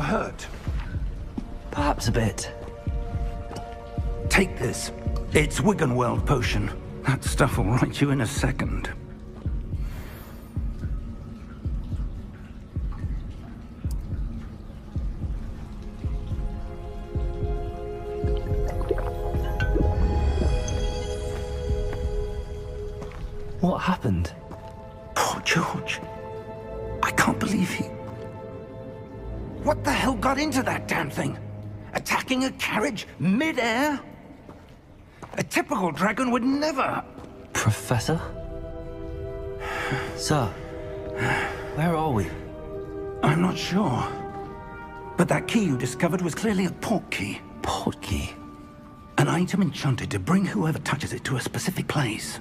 You're hurt. Perhaps a bit. Take this. It's Wiggenweld potion. That stuff will right you in a second. Dragon would never... Professor? Sir, where are we? I'm not sure. But that key you discovered was clearly a port key. Port key? An item enchanted to bring whoever touches it to a specific place.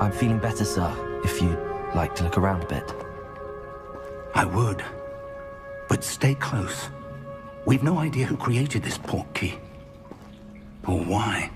I'm feeling better, sir, if you'd like to look around a bit. I would. But stay close. We've no idea who created this port key. Or why.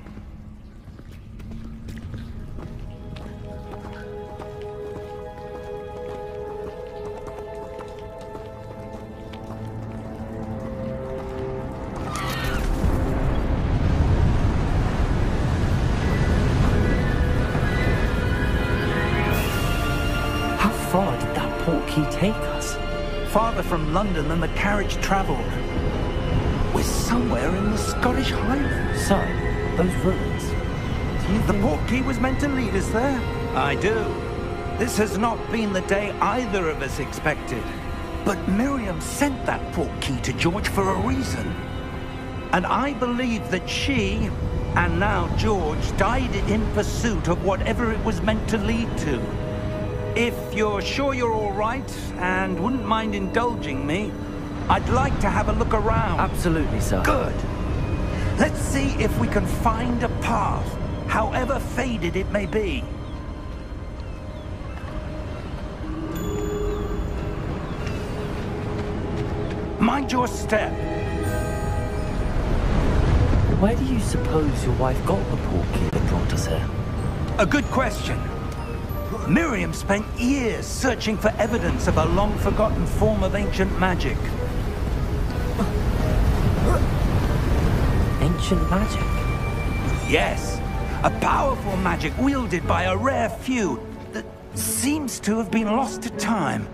How far did that port key take us? Farther from London than the carriage traveled. We're somewhere in the Scottish Highlands. Sir, those ruins. Do you The think... port key was meant to lead us there? I do. This has not been the day either of us expected. But Miriam sent that port key to George for a reason. And I believe that she, and now George, died in pursuit of whatever it was meant to lead to. If you're sure you're all right, and wouldn't mind indulging me, I'd like to have a look around. Absolutely, sir. Good. Let's see if we can find a path, however faded it may be. Mind your step. Where do you suppose your wife got the port key that brought us here? A good question. Miriam spent years searching for evidence of a long-forgotten form of ancient magic. Ancient magic? Yes, a powerful magic wielded by a rare few that seems to have been lost to time.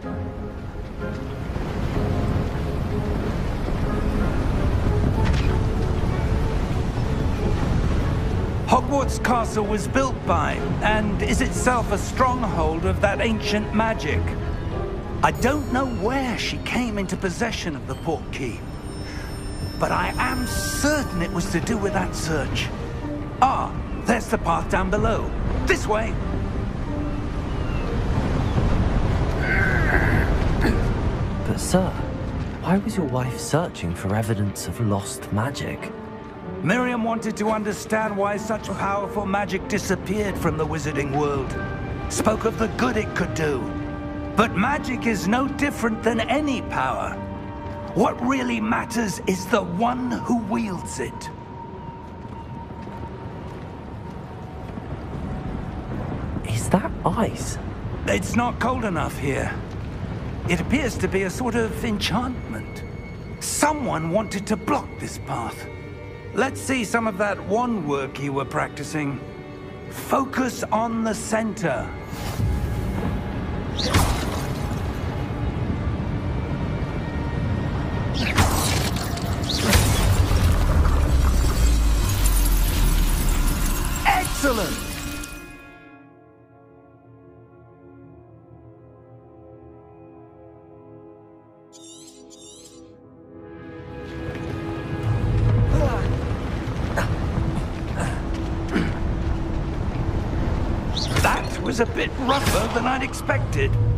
Hogwarts Castle was built by, and is itself a stronghold of that ancient magic. I don't know where she came into possession of the port key, but I am certain it was to do with that search. Ah, there's the path down below. This way. But, sir, why was your wife searching for evidence of lost magic? Miriam wanted to understand why such powerful magic disappeared from the wizarding world. Spoke of the good it could do. But magic is no different than any power. What really matters is the one who wields it. Is that ice? It's not cold enough here. It appears to be a sort of enchantment. Someone wanted to block this path. Let's see some of that one work you were practicing. Focus on the center. I'd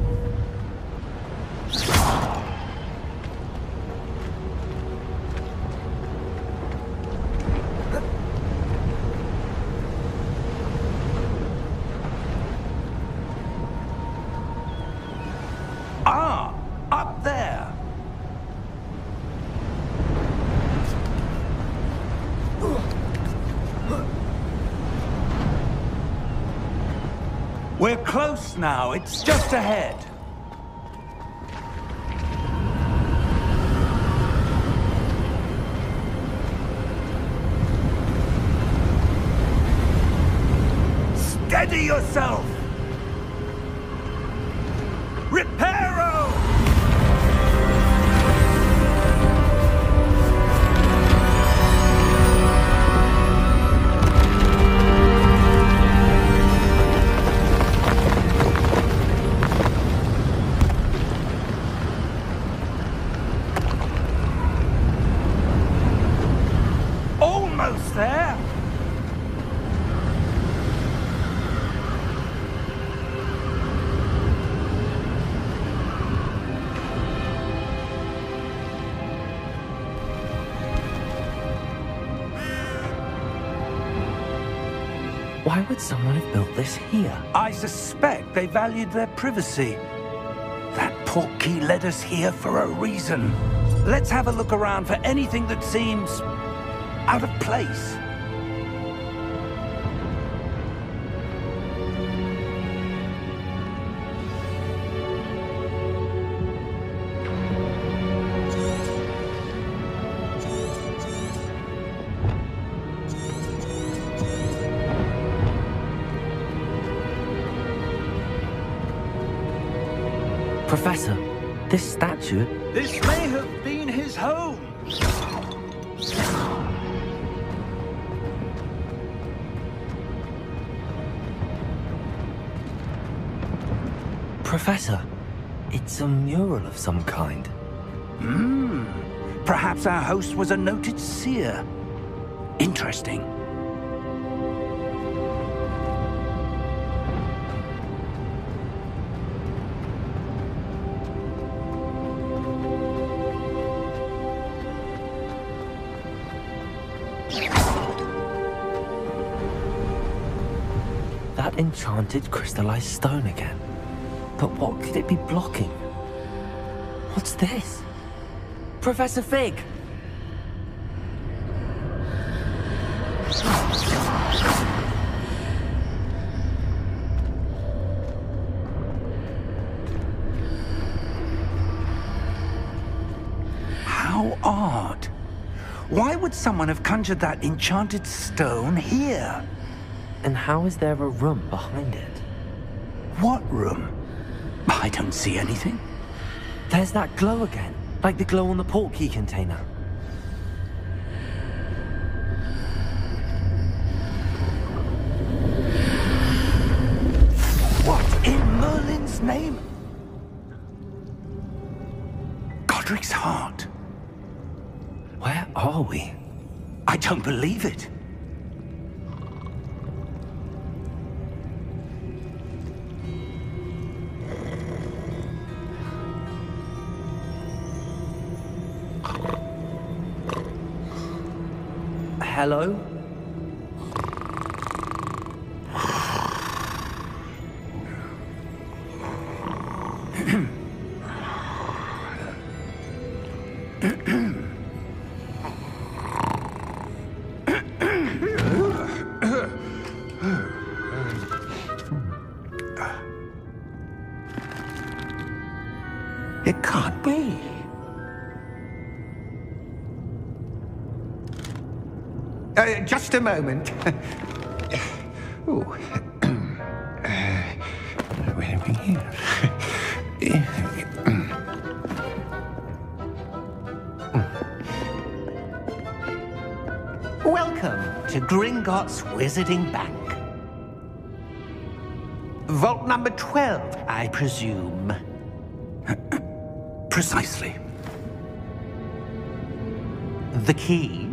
close now. It's just ahead. Steady yourself! Would someone have built this here? I suspect they valued their privacy. That portkey led us here for a reason. Let's have a look around for anything that seems out of place. This statue. This may have been his home. Professor, it's a mural of some kind. Hmm. Perhaps our host was a noted seer. Interesting. Enchanted crystallized stone again. But what could it be blocking? What's this? Professor Fig! How odd. Why would someone have conjured that enchanted stone here? And how is there a room behind it? What room? I don't see anything. There's that glow again, like the glow on the portkey container. What in Merlin's name? Godric's heart. Where are we? I don't believe it. Hello? Moment. Ooh. Uh, where are we here? Welcome to Gringotts Wizarding Bank. Vault number 12, I presume. Precisely. The key?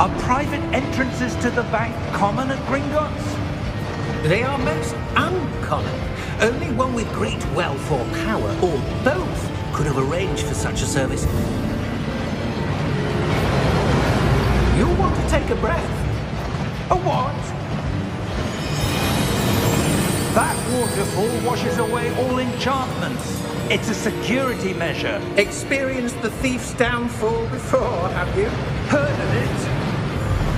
Are private entrances to the bank common at Gringotts? They are most uncommon. Only one with great wealth or power, or both, could have arranged for such a service. You'll want to take a breath. A what? That waterfall washes away all enchantments. It's a security measure. Experienced the thief's downfall before, have you?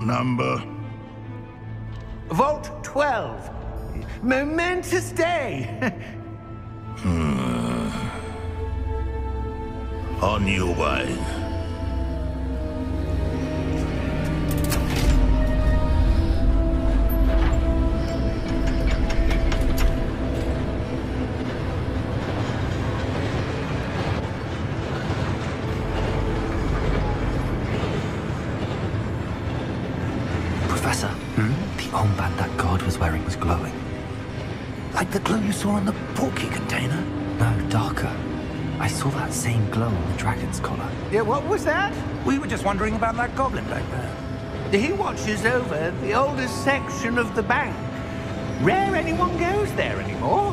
Number. Vault 12. Momentous day. Hmm. On your way. The glow you saw on the portkey container? No, darker. I saw that same glow on the dragon's collar. yeah, what was that? We were just wondering about that goblin back there. He watches over the oldest section of the bank. Rare anyone goes there anymore.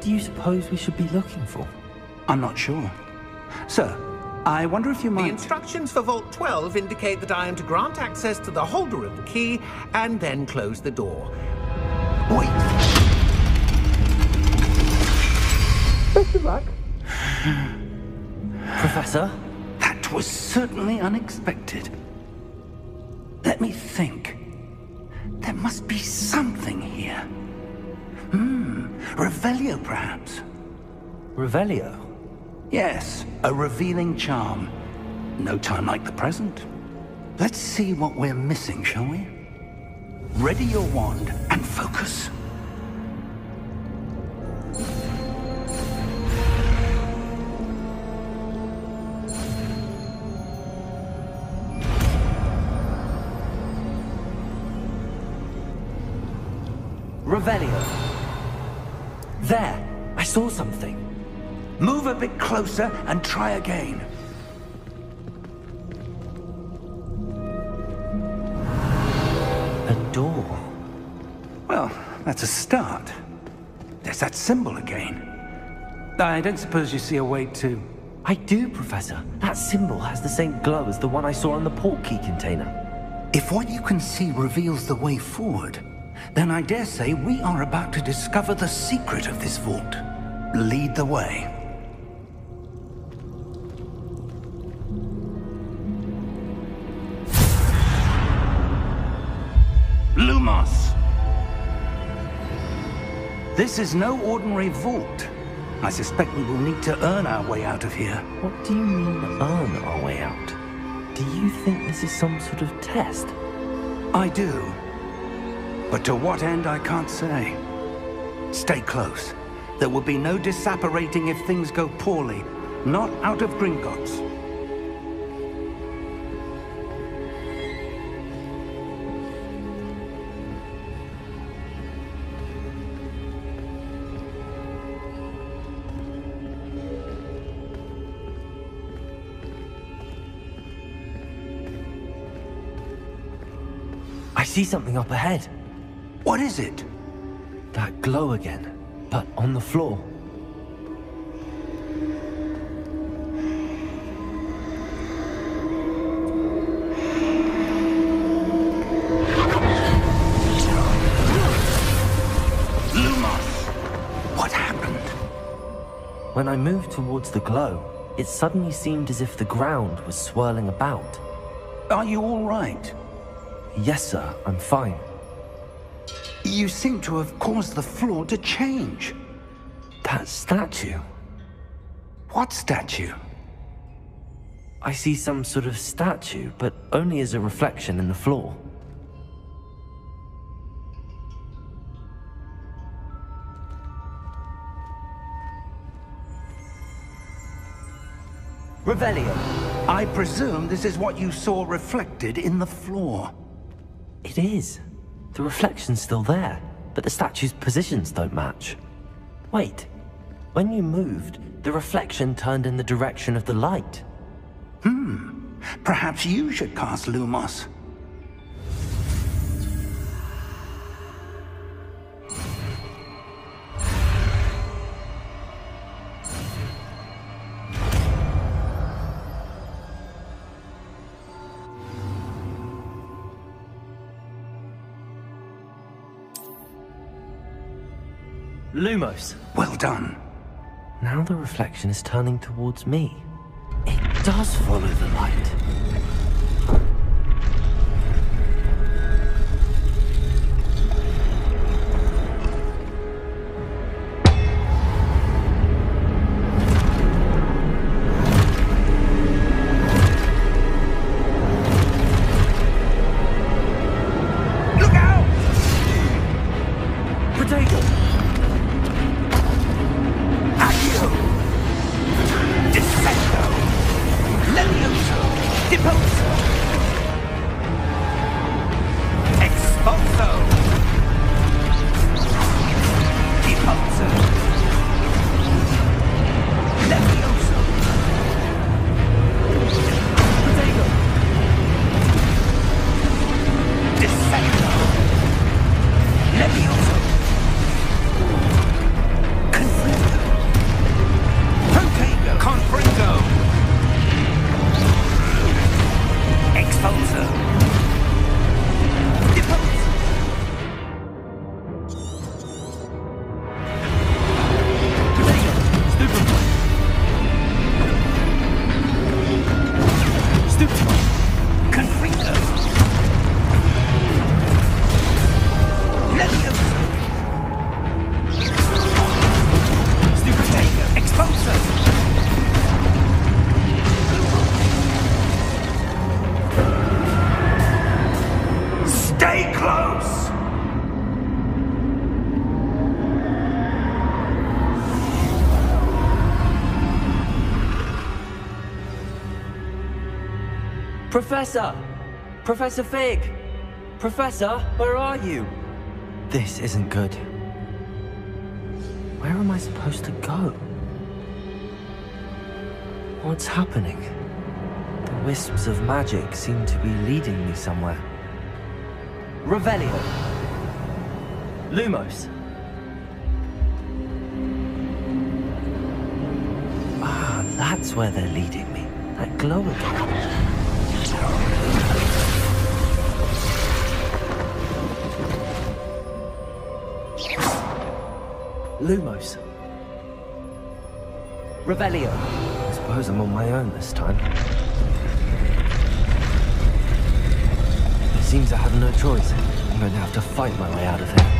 What do you suppose we should be looking for? I'm not sure. Sir, I wonder if you might... The instructions for Vault 12 indicate that I am to grant access to the holder of the key and then close the door. Wait! Professor? That was certainly unexpected. Let me think. There must be something here. Hmm, Revelio, perhaps. Revelio? Yes, a revealing charm. No time like the present. Let's see what we're missing, shall we? Ready your wand and focus. Something. Move a bit closer and try again. A door. Well, that's a start. There's that symbol again. I don't suppose you see a way to... I do, Professor. That symbol has the same glow as the one I saw on the port key container. If what you can see reveals the way forward, then I dare say we are about to discover the secret of this vault lead the way. Lumos! This is no ordinary vault. I suspect we will need to earn our way out of here. What do you mean, earn our way out? Do you think this is some sort of test? I do. But to what end, I can't say. Stay close. There will be no disapparating if things go poorly. Not out of Gringotts. I see something up ahead. What is it? That glow again, but on the floor. Lumos! What happened? When I moved towards the glow, it suddenly seemed as if the ground was swirling about. Are you all right? Yes, sir, I'm fine. You seem to have caused the floor to change. That statue. What statue? I see some sort of statue, but only as a reflection in the floor. Revelio. I presume this is what you saw reflected in the floor. It is. The reflection's still there, but the statue's positions don't match. Wait. When you moved, the reflection turned in the direction of the light. Hmm. Perhaps you should cast Lumos. Lumos. Well done. Now the reflection is turning towards me. It does follow the light. Professor! Professor Fig! Professor, where are you? This isn't good. Where am I supposed to go? What's happening? The wisps of magic seem to be leading me somewhere. Revelio! Lumos! Ah, that's where they're leading me. That glow again. Lumos. Revelio. I suppose I'm on my own this time. It seems I have no choice. I'm going to have to fight my way out of here.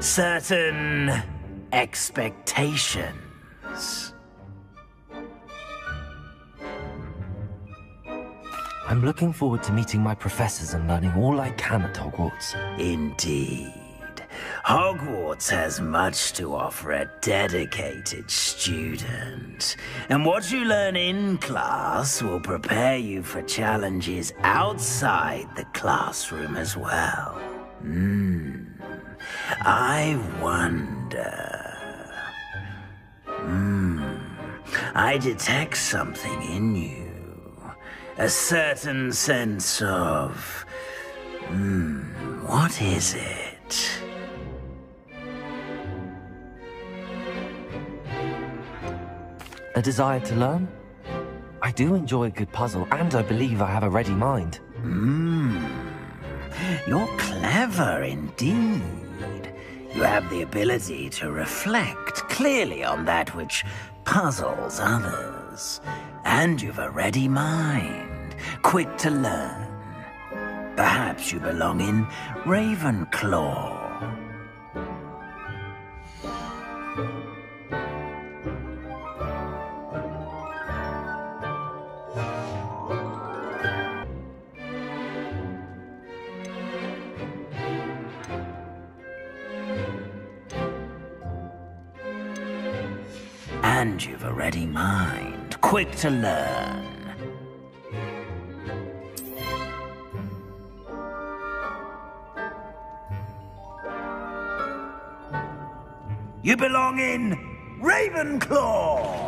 Certain expectations. I'm looking forward to meeting my professors and learning all I can at Hogwarts. Indeed. Hogwarts has much to offer a dedicated student. And what you learn in class will prepare you for challenges outside the classroom as well. Hmm. I wonder. Hmm. I detect something in you. A certain sense of. Hmm. What is it? A desire to learn? I do enjoy a good puzzle, and I believe I have a ready mind. Hmm. You're clever indeed. You have the ability to reflect clearly on that which puzzles others. And you've a ready mind, quick to learn. Perhaps you belong in Ravenclaw. Quick to learn. You belong in Ravenclaw!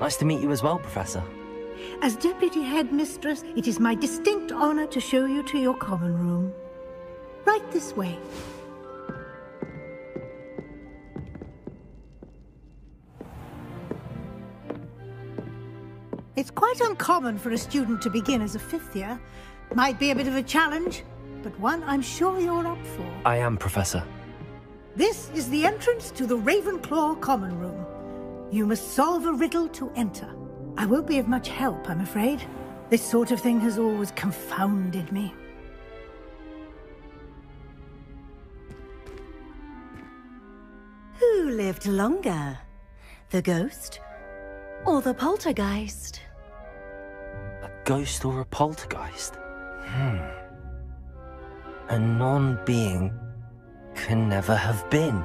Nice to meet you as well, Professor. As Deputy Headmistress, it is my distinct honor to show you to your common room. Right this way. It's quite uncommon for a student to begin as a fifth year. Might be a bit of a challenge, but one I'm sure you're up for. I am, Professor. This is the entrance to the Ravenclaw Common Room. You must solve a riddle to enter. I won't be of much help, I'm afraid. This sort of thing has always confounded me. Who lived longer? The ghost or the poltergeist? A ghost or a poltergeist? Hmm. A non-being can never have been.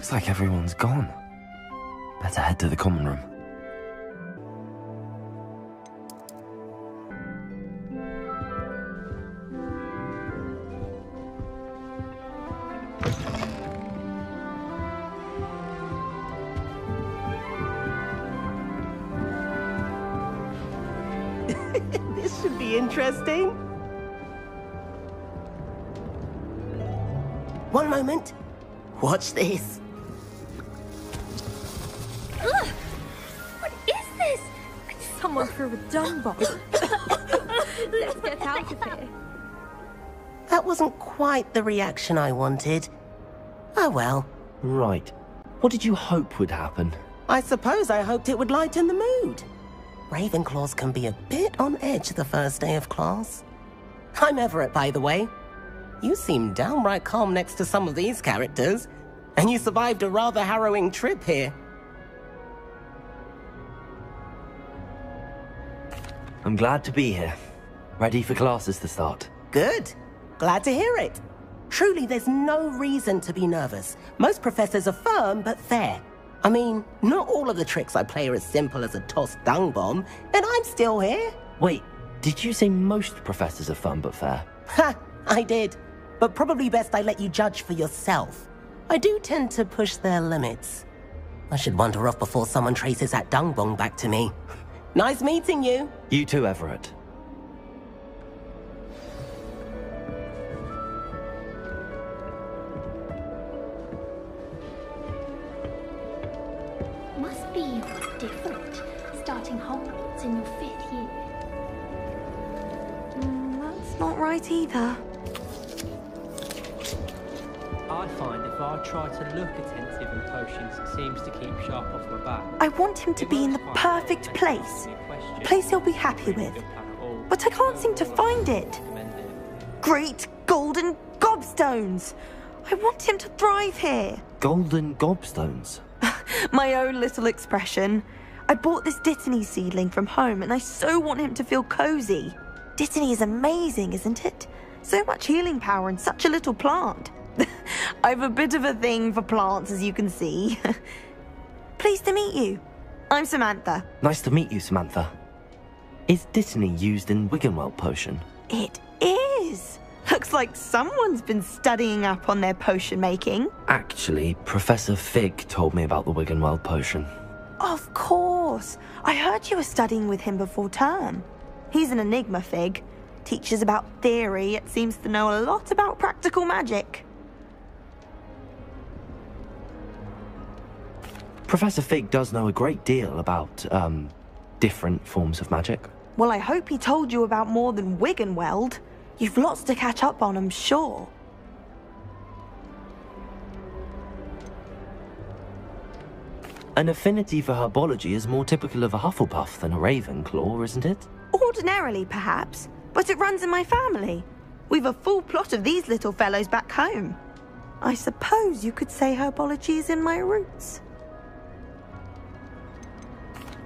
Looks like everyone's gone. Better head to the common room. this should be interesting. One moment. Watch this. Let's get out of here. That wasn't quite the reaction I wanted. Oh well. Right. What did you hope would happen? I suppose I hoped it would lighten the mood. Ravenclaws can be a bit on edge the first day of class. I'm Everett, by the way. You seem downright calm next to some of these characters, and you survived a rather harrowing trip here. I'm glad to be here. Ready for classes to start. Good. Glad to hear it. Truly, there's no reason to be nervous. Most professors are firm but fair. I mean, not all of the tricks I play are as simple as a tossed dung bomb, and I'm still here. Wait, did you say most professors are firm but fair? Ha! I did. But probably best I let you judge for yourself. I do tend to push their limits. I should wander off before someone traces that dung bomb back to me. Nice meeting you. You too, Everett. Must be different starting Hogwarts in your fifth year. Mm, that's not right either. I find if I try to look attentive in potions, it seems to keep sharp off my back. I want him to be in the perfect place. A place he'll be happy with. But I can't seem to find it. Great golden gobstones! I want him to thrive here. Golden gobstones. My own little expression. I bought this Dittany seedling from home and I so want him to feel cozy. Dittany is amazing, isn't it? So much healing power in such a little plant. I've a bit of a thing for plants, as you can see. Pleased to meet you. I'm Samantha. Nice to meet you, Samantha. Is Dittany used in Wiggenweld potion? It is. Looks like someone's been studying up on their potion making. Actually, Professor Fig told me about the Wiggenweld potion. Of course. I heard you were studying with him before term. He's an enigma, Fig. Teaches about theory, yet seems to know a lot about practical magic. Professor Fig does know a great deal about um, different forms of magic. Well, I hope he told you about more than Wiggenweld. You've lots to catch up on, I'm sure. An affinity for herbology is more typical of a Hufflepuff than a Ravenclaw, isn't it? Ordinarily, perhaps, but it runs in my family. We've a full plot of these little fellows back home. I suppose you could say herbology is in my roots.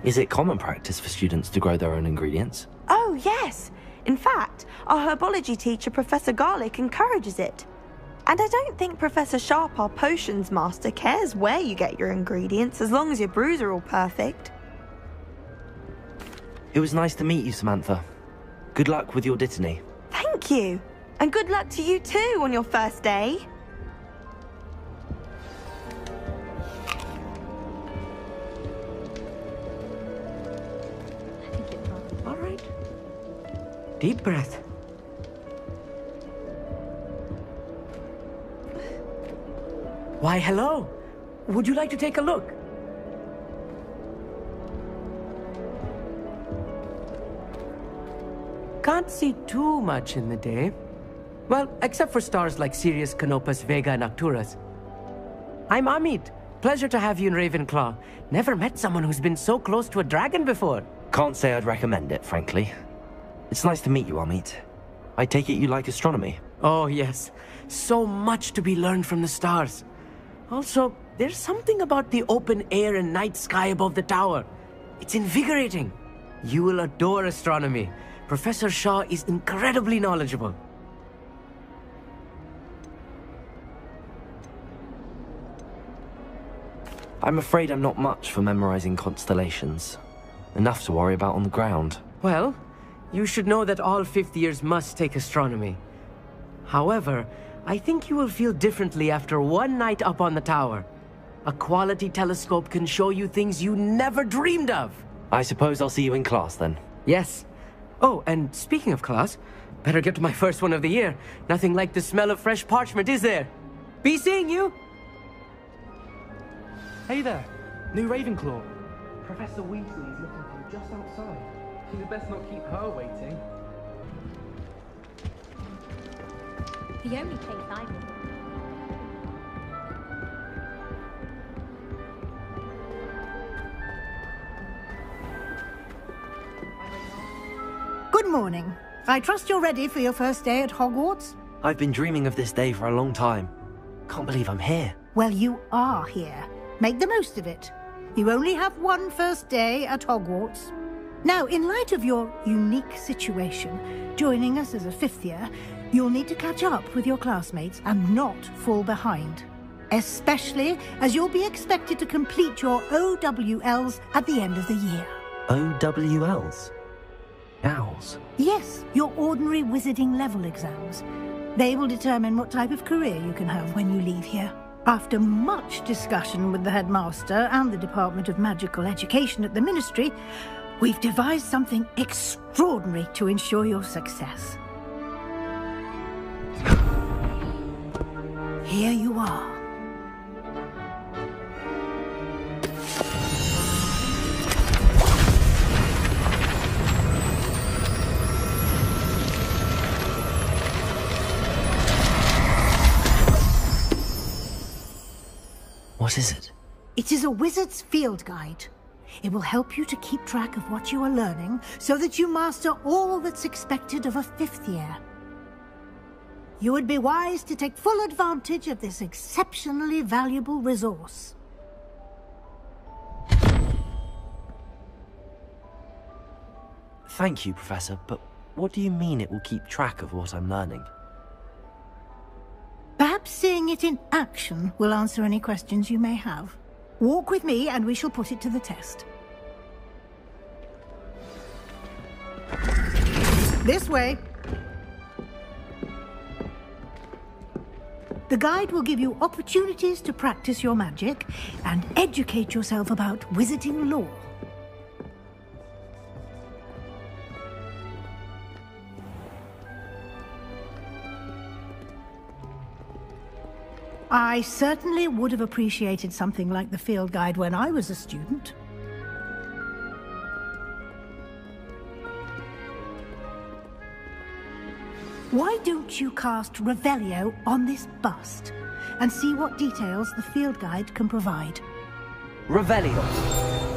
Is it common practice for students to grow their own ingredients? Oh, yes. In fact, our herbology teacher, Professor Garlick, encourages it. And I don't think Professor Sharp, our potions master, cares where you get your ingredients as long as your brews are all perfect. It was nice to meet you, Samantha. Good luck with your dittany. Thank you. And good luck to you too on your first day. Deep breath. Why, hello. Would you like to take a look? Can't see too much in the day. Well, except for stars like Sirius, Canopus, Vega, and Arcturus. I'm Amit. Pleasure to have you in Ravenclaw. Never met someone who's been so close to a dragon before. Can't say I'd recommend it, frankly. It's nice to meet you, Amit. I take it you like astronomy. Oh, yes. So much to be learned from the stars. Also, there's something about the open air and night sky above the tower. It's invigorating. You will adore astronomy. Professor Shaw is incredibly knowledgeable. I'm afraid I'm not much for memorizing constellations. Enough to worry about on the ground. Well, you should know that all fifth years must take astronomy. However, I think you will feel differently after one night up on the tower. A quality telescope can show you things you never dreamed of. I suppose I'll see you in class then. Yes. Oh, and speaking of class, better get to my first one of the year. Nothing like the smell of fresh parchment, is there? Be seeing you! Hey there, new Ravenclaw. Professor Weasley is looking for you just outside. You'd best not keep her waiting. The only place I'm in. Good morning. I trust you're ready for your first day at Hogwarts? I've been dreaming of this day for a long time. Can't believe I'm here. Well, you are here. Make the most of it. You only have one first day at Hogwarts. Now, in light of your unique situation, joining us as a fifth year, you'll need to catch up with your classmates and not fall behind. Especially as you'll be expected to complete your OWLs at the end of the year. OWLs? Owls? Yes, your ordinary wizarding level exams. They will determine what type of career you can have when you leave here. After much discussion with the headmaster and the Department of Magical Education at the Ministry, we've devised something extraordinary to ensure your success. Here you are. What is it? It is a wizard's field guide. It will help you to keep track of what you are learning so that you master all that's expected of a fifth year. You would be wise to take full advantage of this exceptionally valuable resource. Thank you, Professor, but what do you mean it will keep track of what I'm learning? Perhaps seeing it in action will answer any questions you may have. Walk with me and we shall put it to the test. This way. The guide will give you opportunities to practice your magic and educate yourself about wizarding lore. I certainly would have appreciated something like the field guide when I was a student. Why don't you cast Revelio on this bust and see what details the field guide can provide? Revelio.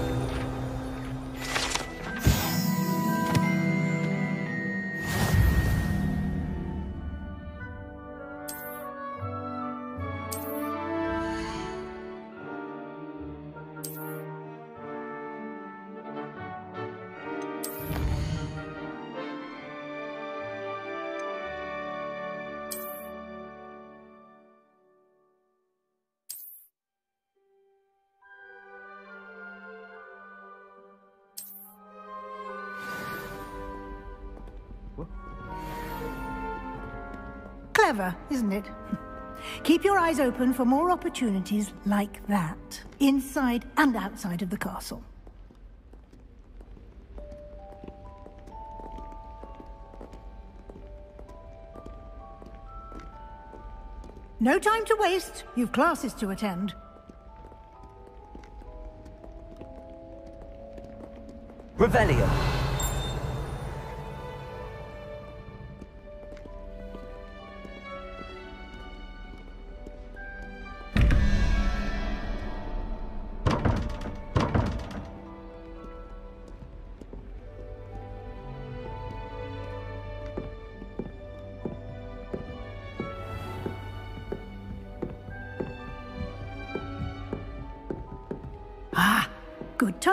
Clever, isn't it? Keep your eyes open for more opportunities like that, inside and outside of the castle. No time to waste. You've classes to attend. Revelio.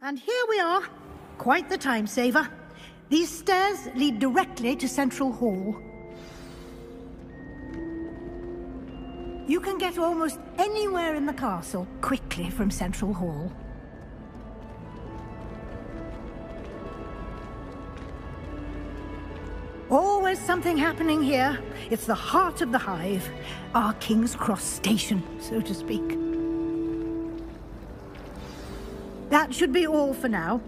And here we are. Quite the time saver. These stairs lead directly to Central Hall. You can get almost anywhere in the castle quickly from Central Hall. Always something happening here. It's the heart of the hive. Our King's Cross station, so to speak. That should be all for now.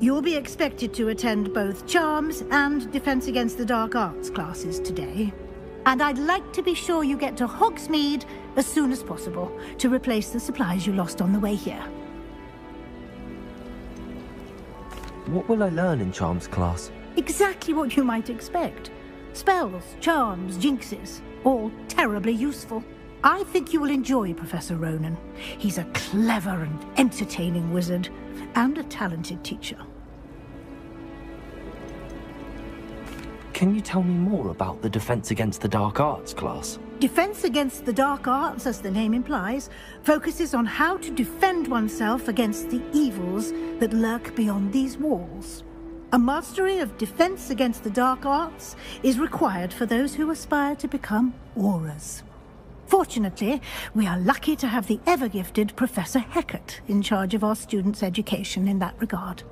You'll be expected to attend both Charms and Defense Against the Dark Arts classes today. And I'd like to be sure you get to Hogsmeade as soon as possible to replace the supplies you lost on the way here. What will I learn in Charms class? Exactly what you might expect. Spells, charms, jinxes, all terribly useful. I think you will enjoy Professor Ronen. He's a clever and entertaining wizard, and a talented teacher. Can you tell me more about the Defense Against the Dark Arts class? Defense Against the Dark Arts, as the name implies, focuses on how to defend oneself against the evils that lurk beyond these walls. A mastery of Defense Against the Dark Arts is required for those who aspire to become Aurors. Fortunately, we are lucky to have the ever-gifted Professor Hekat in charge of our students' education in that regard.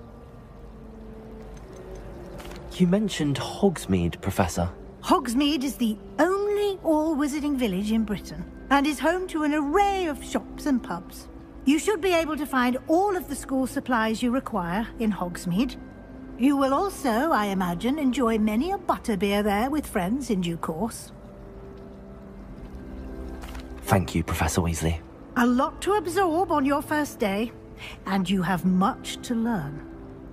You mentioned Hogsmeade, Professor. Hogsmeade is the only all-wizarding village in Britain, and is home to an array of shops and pubs. You should be able to find all of the school supplies you require in Hogsmeade. You will also, I imagine, enjoy many a butterbeer there with friends in due course. Thank you, Professor Weasley. A lot to absorb on your first day, and you have much to learn.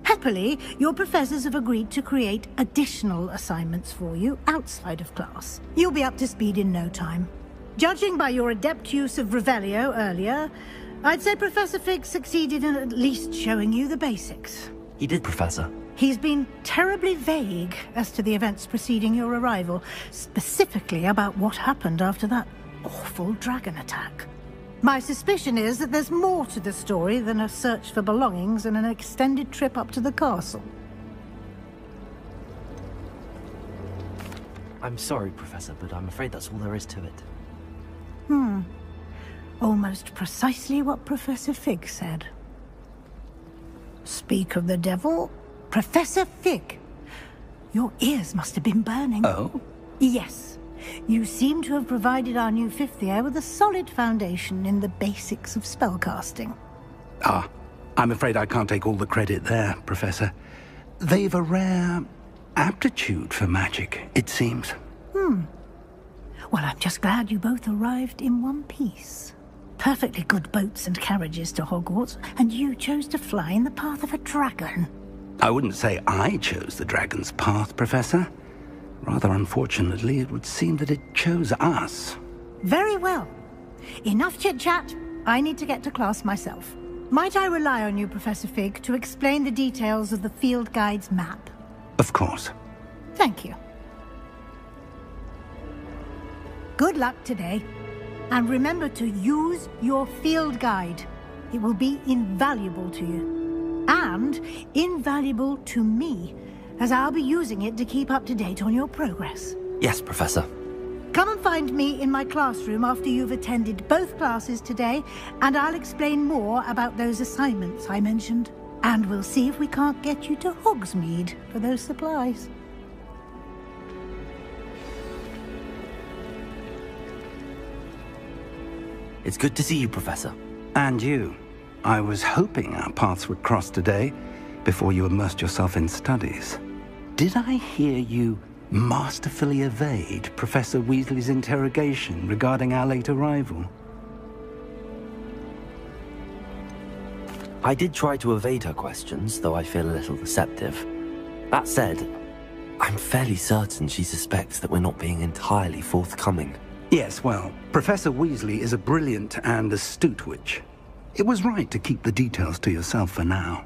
Happily, your professors have agreed to create additional assignments for you outside of class. You'll be up to speed in no time. Judging by your adept use of Revelio earlier, I'd say Professor Fig succeeded in at least showing you the basics. He did, Professor. He's been terribly vague as to the events preceding your arrival, specifically about what happened after that awful dragon attack. My suspicion is that there's more to the story than a search for belongings and an extended trip up to the castle. I'm sorry, Professor, but I'm afraid that's all there is to it. Hmm. Almost precisely what Professor Fig said. Speak of the devil, Professor Fig. Your ears must have been burning. Oh? Yes. You seem to have provided our new fifth year with a solid foundation in the basics of spellcasting. Ah, I'm afraid I can't take all the credit there, Professor. They've a rare aptitude for magic, it seems. Hmm. Well, I'm just glad you both arrived in one piece. Perfectly good boats and carriages to Hogwarts, and you chose to fly in the path of a dragon. I wouldn't say I chose the dragon's path, Professor. Rather unfortunately, it would seem that it chose us. Very well. Enough chit-chat. I need to get to class myself. Might I rely on you, Professor Fig, to explain the details of the field guide's map? Of course. Thank you. Good luck today. And remember to use your field guide. It will be invaluable to you. And invaluable to me, as I'll be using it to keep up to date on your progress. Yes, Professor. Come and find me in my classroom after you've attended both classes today, and I'll explain more about those assignments I mentioned. And we'll see if we can't get you to Hogsmeade for those supplies. It's good to see you, Professor. And you. I was hoping our paths would cross today, before you immersed yourself in studies. Did I hear you masterfully evade Professor Weasley's interrogation regarding our late arrival? I did try to evade her questions, though I feel a little deceptive. That said, I'm fairly certain she suspects that we're not being entirely forthcoming. Yes, well, Professor Weasley is a brilliant and astute witch. It was right to keep the details to yourself for now.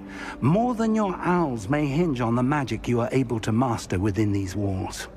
More than your owls may hinge on the magic you are able to master within these walls.